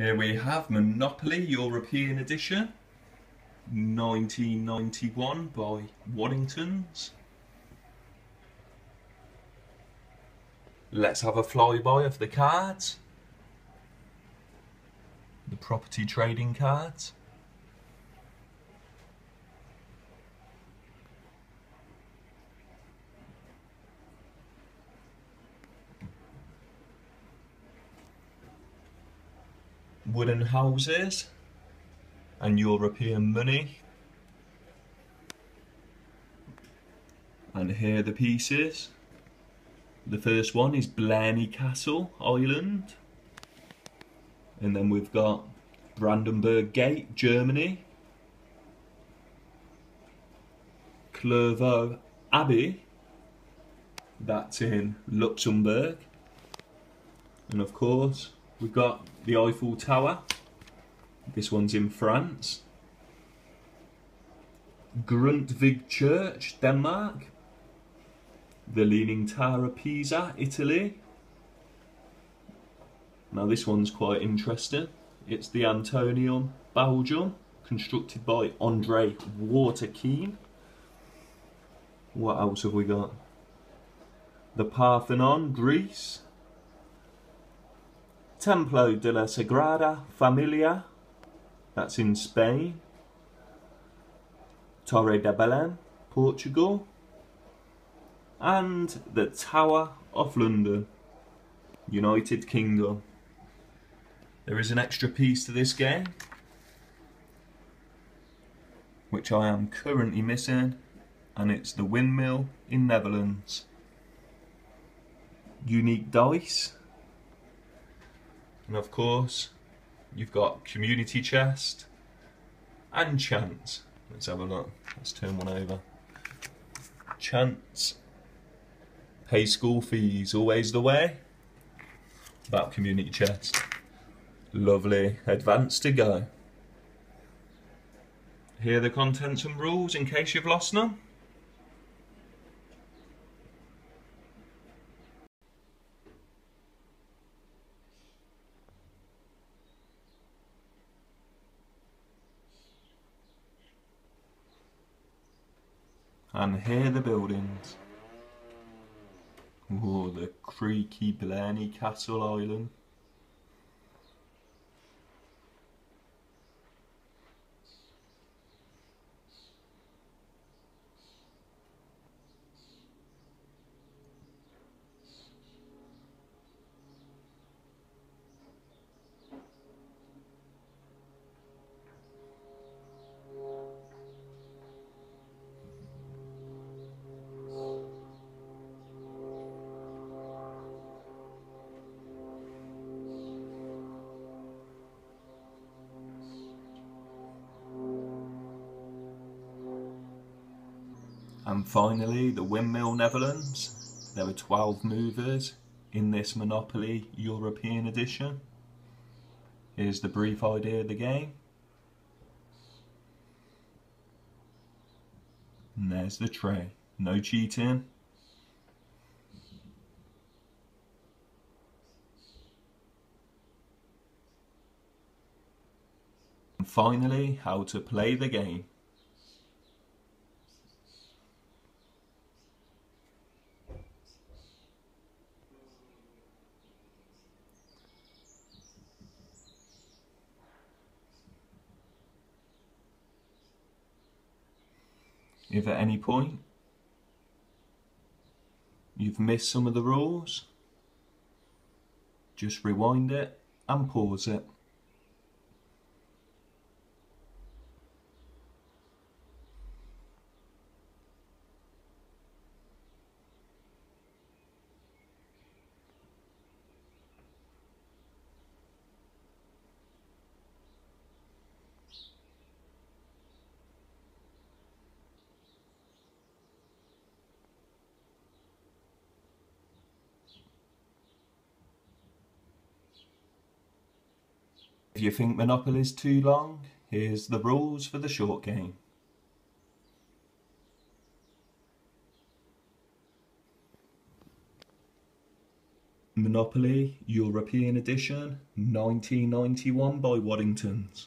Here we have Monopoly European Edition 1991 by Waddingtons. Let's have a flyby of the cards. The property trading cards. Wooden houses and European money. And here are the pieces. The first one is Blarney Castle Ireland. And then we've got Brandenburg Gate, Germany. Clervaux Abbey, that's in Luxembourg. And of course, we've got the Eiffel Tower. This one's in France. Grundtvig Church, Denmark. The Leaning Tower of Pisa, Italy. Now this one's quite interesting. It's the Atomium, Belgium, constructed by Andre Waterkeyn. What else have we got? The Parthenon, Greece. Templo de la Sagrada Familia, that's in Spain. Torre de Belém, Portugal. And the Tower of London, United Kingdom. There is an extra piece to this game, which I am currently missing, and it's the windmill in Netherlands. Unique dice and of course, you've got community chest and chance. Let's have a look. Let's turn one over. Chance. Pay school fees, always the way. About community chest. Lovely. Advance to go. Here are the contents and rules in case you've lost them. And here the buildings. Oh, the creaky Blarney Castle Island. And finally, the Windmill Netherlands. There are 12 movers in this Monopoly European edition. Here's the brief idea of the game. And there's the tray. No cheating. And finally, how to play the game. If at any point you've missed some of the rules, just rewind it and pause it. If you think Monopoly is too long, here's the rules for the short game. Monopoly European Edition 1991 by Waddingtons.